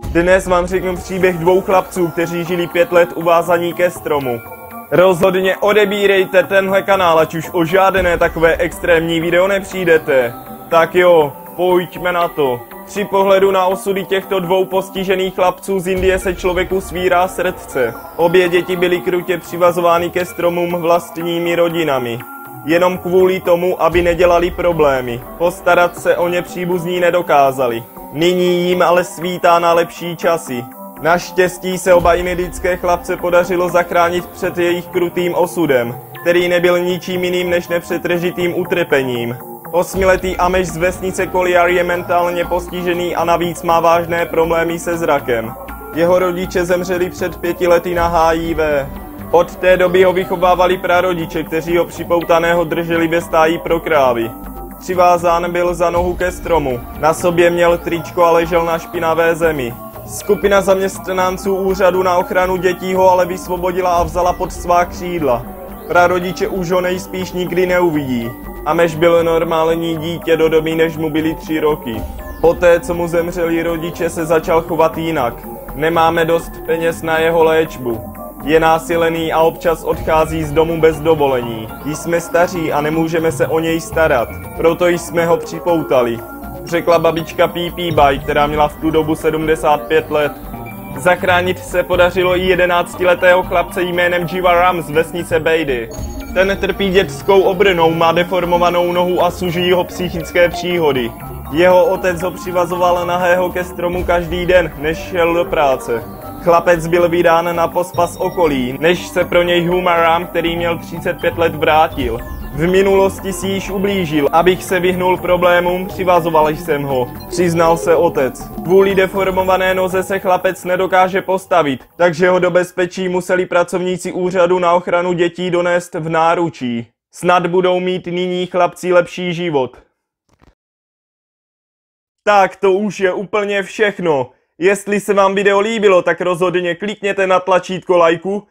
Dnes vám řeknu příběh dvou chlapců, kteří žili pět let uvázaní ke stromu. Rozhodně odebírejte tenhle kanál, ať už o žádné takové extrémní video nepřijdete. Tak jo, pojďme na to. Při pohledu na osudy těchto dvou postižených chlapců z Indie se člověku svírá srdce. Obě děti byly krutě přivazovány ke stromům vlastními rodinami. Jenom kvůli tomu, aby nedělali problémy. Postarat se o ně příbuzní nedokázali. Nyní jim ale svítá na lepší časy. Naštěstí se oba indické chlapce podařilo zachránit před jejich krutým osudem, který nebyl ničím jiným než nepřetržitým utrpením. Osmiletý Ameš z vesnice Koliar je mentálně postižený a navíc má vážné problémy se zrakem. Jeho rodiče zemřeli před pěti lety na HIV. Od té doby ho vychovávali prarodiče, kteří ho připoutaného drželi ve stáji pro krávy. Přivázán byl za nohu ke stromu. Na sobě měl tričko a ležel na špinavé zemi. Skupina zaměstnanců úřadu na ochranu dětí ho ale vysvobodila a vzala pod svá křídla. Prarodiče už ho nejspíš nikdy neuvidí. Ameš byl normální dítě do doby, než mu byly tři roky. Poté, co mu zemřeli rodiče, se začal chovat jinak. Nemáme dost peněz na jeho léčbu. Je násilený a občas odchází z domu bez dovolení. Jsme staří a nemůžeme se o něj starat, proto jsme ho připoutali. Řekla babička P.P. Baj, která měla v tu dobu 75 let. Zachránit se podařilo i 11-letého chlapce jménem Jiva Ram z vesnice Bejdy. Ten trpí dětskou obrnou, má deformovanou nohu a suží ho psychické příhody. Jeho otec ho přivazoval nahého ke stromu každý den, než šel do práce. Chlapec byl vydán na pospas okolí, než se pro něj Humaram, který měl 35 let, vrátil. V minulosti si již ublížil, abych se vyhnul problémům, přivazoval jsem ho. Přiznal se otec. Kvůli deformované noze se chlapec nedokáže postavit, takže ho do bezpečí museli pracovníci úřadu na ochranu dětí donést v náručí. Snad budou mít nyní chlapci lepší život. Tak to už je úplně všechno. Jestli se vám video líbilo, tak rozhodně klikněte na tlačítko lajku.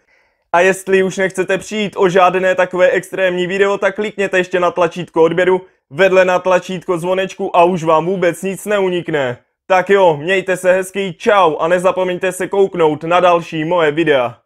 A jestli už nechcete přijít o žádné takové extrémní video, tak klikněte ještě na tlačítko odběru, vedle na tlačítko zvonečku a už vám vůbec nic neunikne. Tak jo, mějte se hezký, čau a nezapomeňte se kouknout na další moje videa.